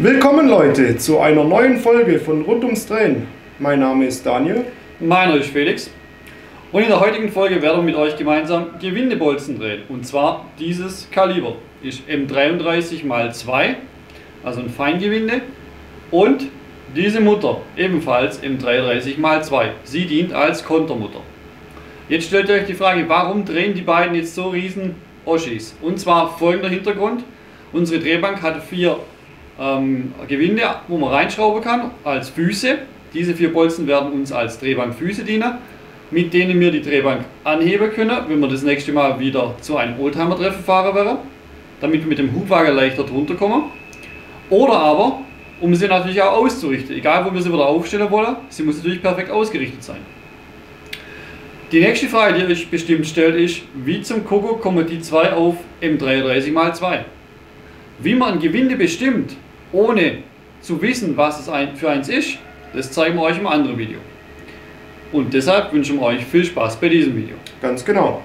Willkommen Leute zu einer neuen Folge von Rund ums Drehen. Mein Name ist Daniel. Meiner ist Felix. Und in der heutigen Folge werden wir mit euch gemeinsam Gewindebolzen drehen. Und zwar dieses Kaliber ist M33 x 2, also ein Feingewinde. Und diese Mutter ebenfalls M33 x 2. Sie dient als Kontermutter. Jetzt stellt euch die Frage, warum drehen die beiden jetzt so riesen Oschis? Und zwar folgender Hintergrund. Unsere Drehbank hat vier ähm, Gewinde, wo man reinschrauben kann, als Füße. Diese vier Bolzen werden uns als Drehbankfüße dienen, mit denen wir die Drehbank anheben können, wenn wir das nächste Mal wieder zu einem Oldtimer-Treffen fahren werden, damit wir mit dem Hubwagen leichter drunter kommen. Oder aber, um sie natürlich auch auszurichten, egal wo wir sie wieder aufstellen wollen, sie muss natürlich perfekt ausgerichtet sein. Die nächste Frage, die euch bestimmt stellt, ist, wie zum Kuckuck kommen die zwei auf M33x2? Wie man Gewinde bestimmt, ohne zu wissen, was es für eins ist, das zeigen wir euch im anderen Video. Und deshalb wünschen wir euch viel Spaß bei diesem Video. Ganz genau.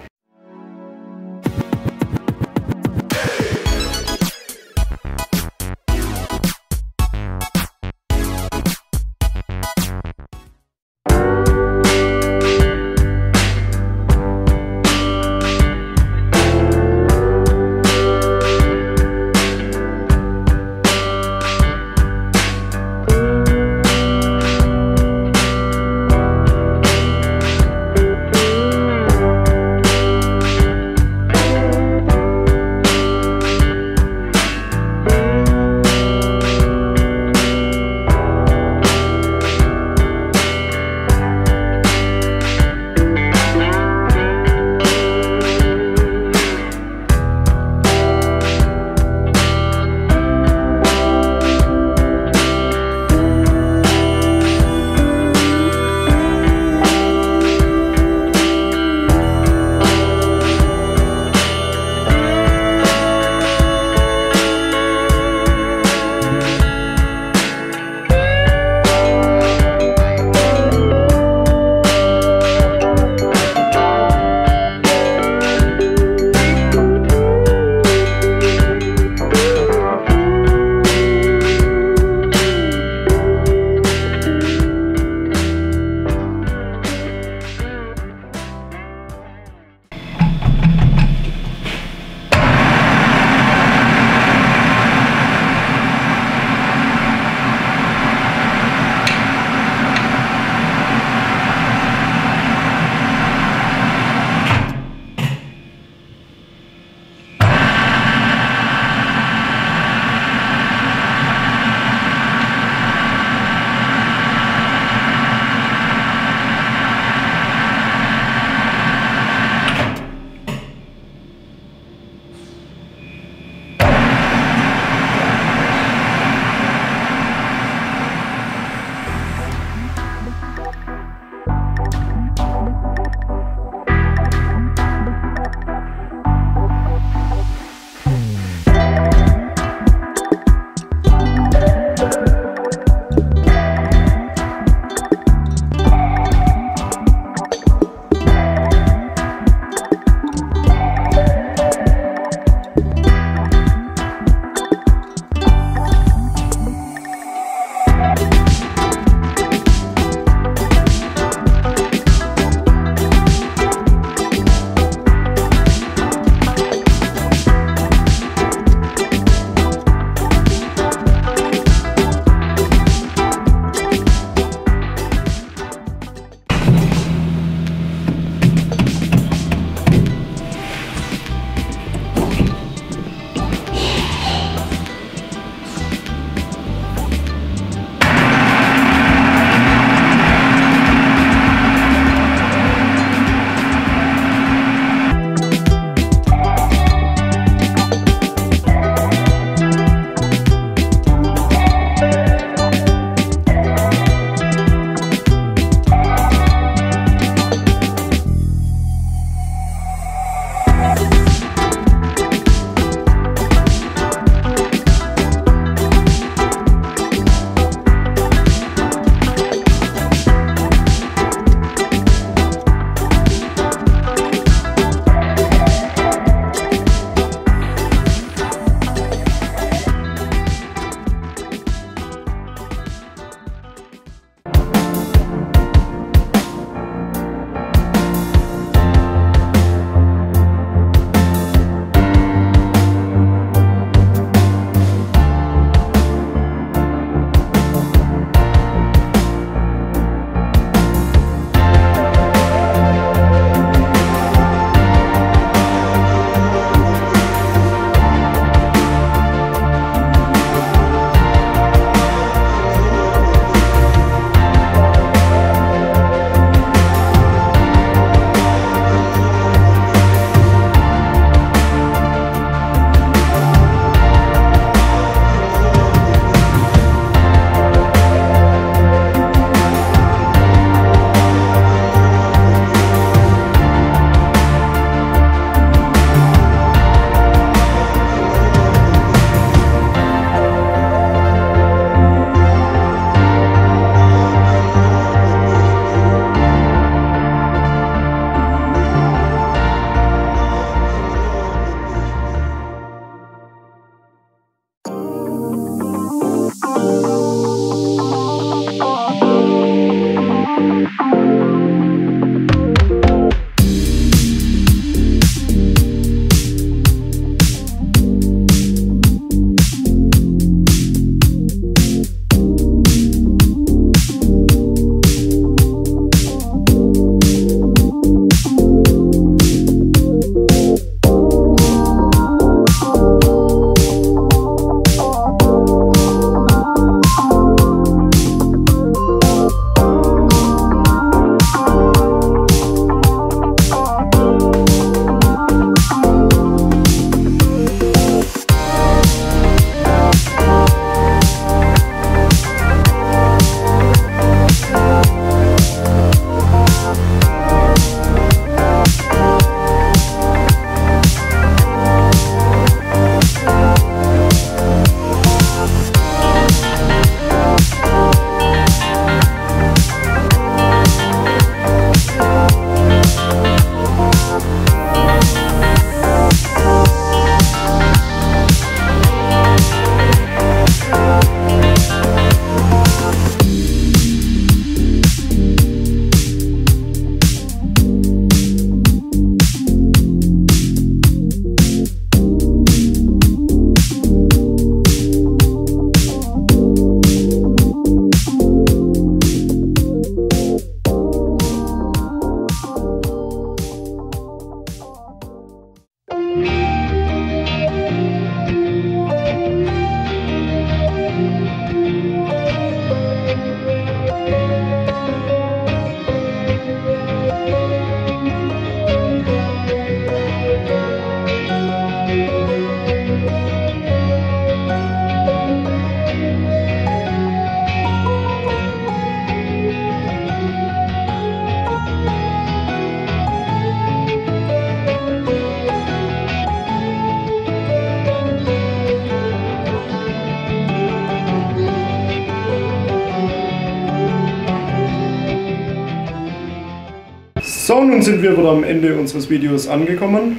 Nun sind wir wieder am Ende unseres Videos angekommen.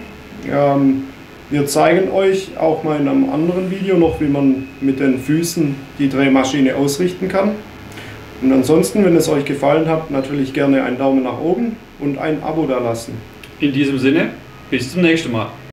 Ähm, wir zeigen euch auch mal in einem anderen Video noch, wie man mit den Füßen die Drehmaschine ausrichten kann. Und ansonsten, wenn es euch gefallen hat, natürlich gerne einen Daumen nach oben und ein Abo da lassen. In diesem Sinne, bis zum nächsten Mal.